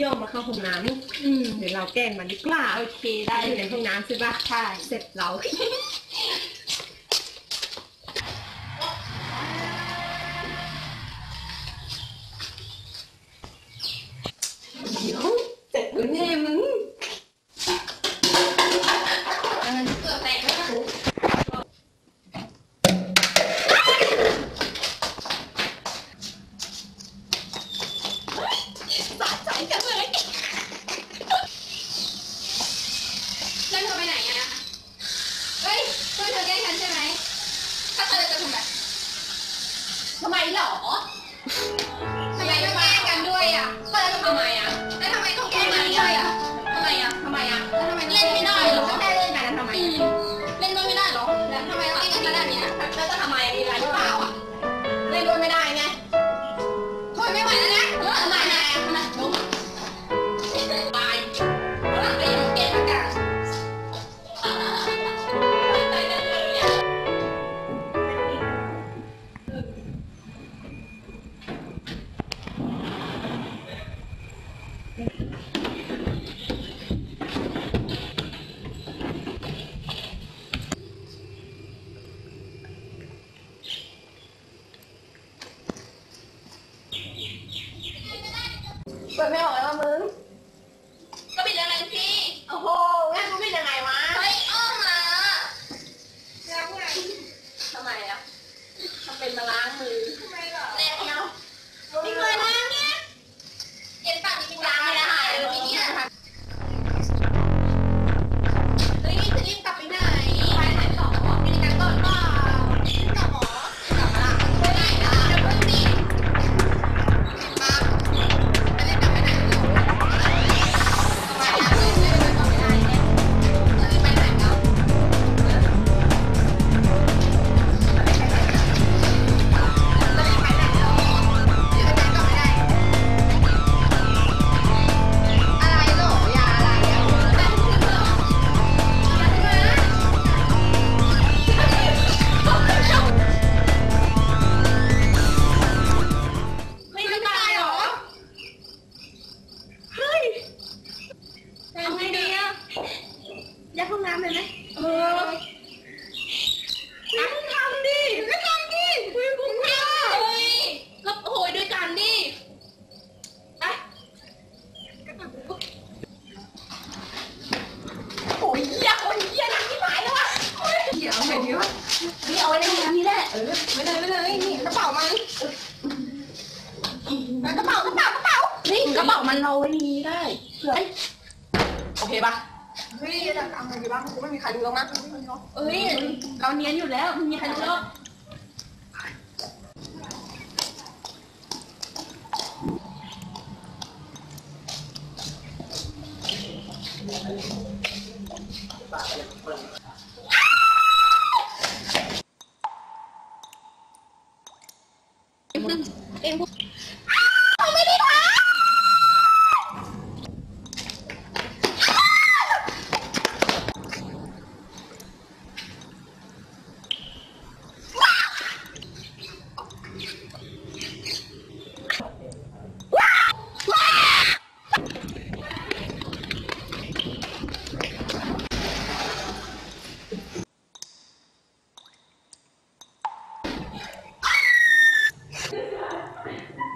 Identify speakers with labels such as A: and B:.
A: ย่อมาเข้าห้องน้ำเดี๋ยวเราแก้งมันดีกว่า
B: โอเคได้
A: ได้
B: อ
A: ในห้องน้ำใช่ปะ
B: ใช่
A: เสร็จเรา
B: หรอทำไมต้องแกล้งกันด้วยอะเธอจะทำไมอะแล้วทำไมต้องแกล้งกันด้วยอะทำไมอะทำไมอะแล้วทำไมเล่นไม่ได้เหรอ
A: แค่เล่นกันทำไม
B: อืมเล่นด้วยไม่ได้เหรอแล้วทำไมต้องแกล้งกันขนาดเนี้ย
A: แล้วจะทำไมมีอะไร เปิ ยัดห้องน้ำเลยไหม
B: เออ
A: อะทำดิก็ทำดิคุยคุ้มค่า
B: เฮ้ยก็โหยด้วยกันดิไป
A: โอ้ยเหี้ยคนเหี้ยหนักที่หายแล้วอะเดี๋ยวเดี๋ยวนี่เอาไว้ในห้องน้ำนี่แหละเออไม่เลยไม่เลยนี่กระเป๋ามันกระเป๋ากระเป๋ากระเป๋า
B: นี่กระเป๋ามันเราไว้นี้ได้
A: โอเคปะ เฮ้ยจะทำอะไรดีบ้างกูไม่มีใครดูแล้วนะ
B: เอ้ยเราเนียนอยู่แล้วไม่มีใครรู้หรอก
A: เ